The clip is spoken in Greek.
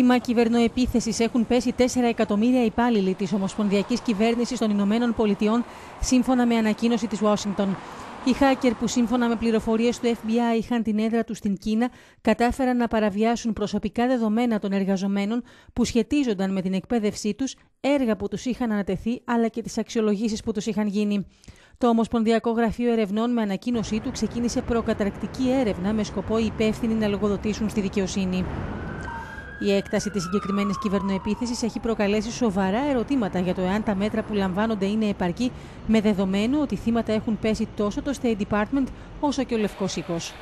Θύμα κυβερνοεπίθεσης έχουν πέσει 4 εκατομμύρια υπάλληλοι της Ομοσπονδιακής Κυβέρνησης των Ηνωμένων Πολιτειών, σύμφωνα με ανακοίνωση της Ουάσιγκτον. Οι hacker που σύμφωνα με πληροφορίες του FBI είχαν την έδρα τους στην Κίνα κατάφεραν να παραβιάσουν προσωπικά δεδομένα των εργαζομένων που σχετίζονταν με την εκπαίδευσή τους, έργα που τους είχαν ανατεθεί αλλά και τις αξιολογήσεις που τους είχαν γίνει. Το Ομοσπονδιακό Γραφείο Ερευνών με ανακοίνωσή του ξεκίνησε προκαταρκτική έρευνα με σκοπό οι υπεύθυνοι να λογοδοτήσουν στη δικαιοσύνη. Η έκταση της συγκεκριμένης κυβερνοεπίθεσης έχει προκαλέσει σοβαρά ερωτήματα για το εάν τα μέτρα που λαμβάνονται είναι επαρκή, με δεδομένο ότι θύματα έχουν πέσει τόσο το State Department όσο και ο Λευκός Οίκος.